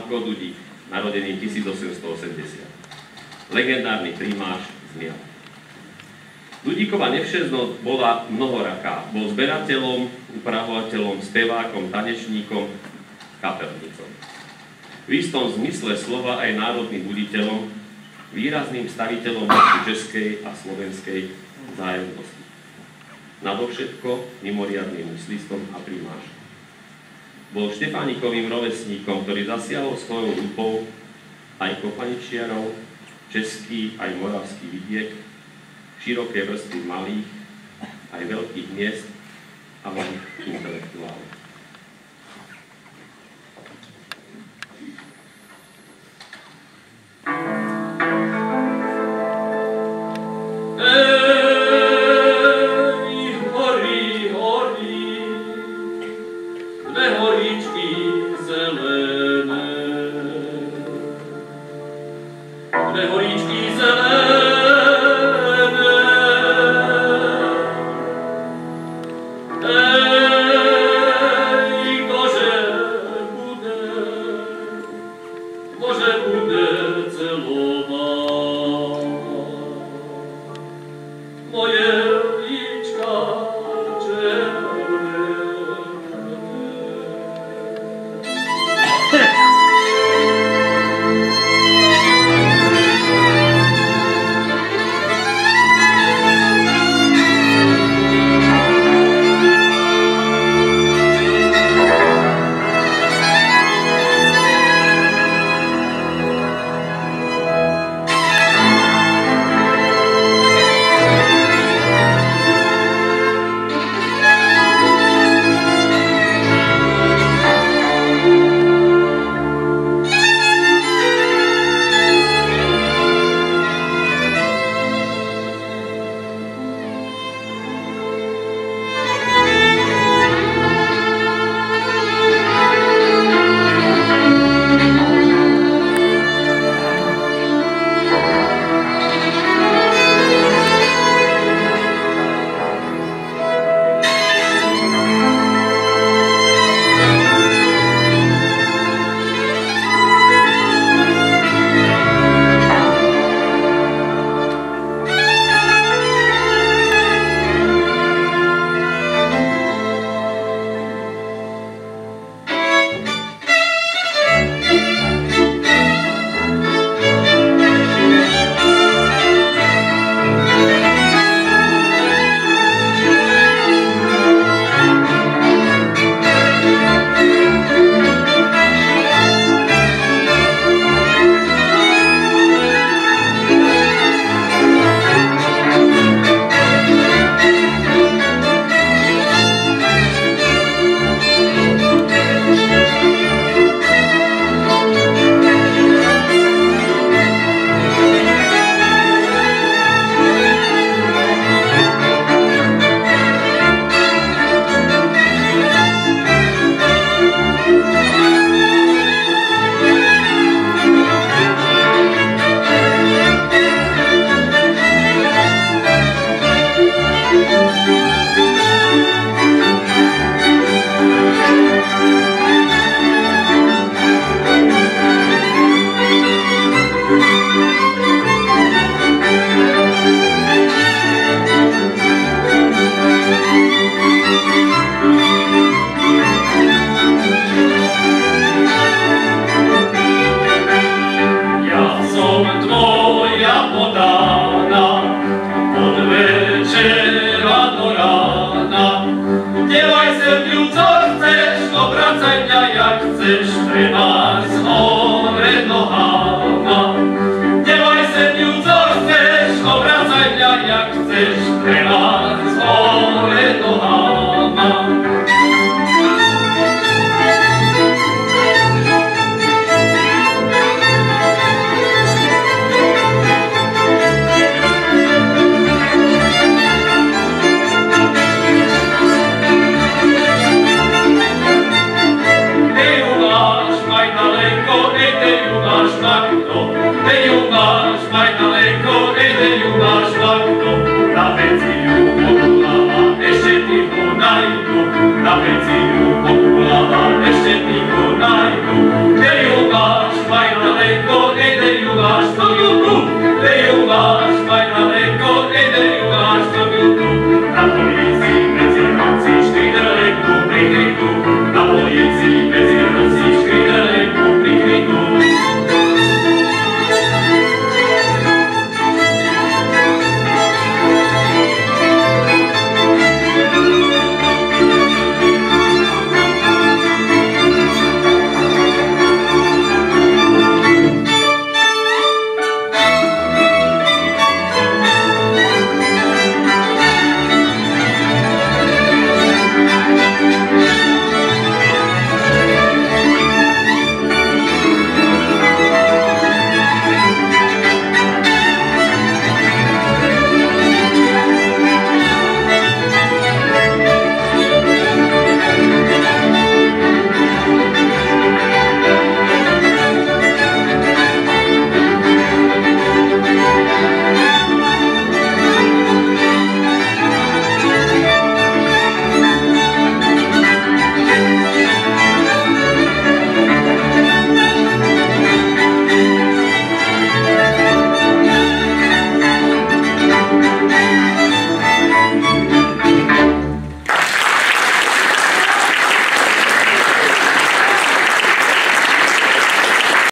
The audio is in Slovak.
Samko Dudík, narodený 1880. Legendárny primáš z Miel. Dudíková nevšeznosť bola mnohoraká. Bol zberateľom, upravovateľom, spevákom, tanečníkom, kapelníkom. V istom zmysle slova aj národným buditeľom, výrazným staviteľom českej a slovenskej vzájomnosti. Nadovšetko mimoriadným muslistom a primášom. Bol Štefánikovým rovesníkom, ktorý zasiahol svojou lupou aj kopaničiarov, český aj moravský vidiek, široké vrstvy malých aj veľkých miest a malých intelektuálov. Moment, Moment. I'll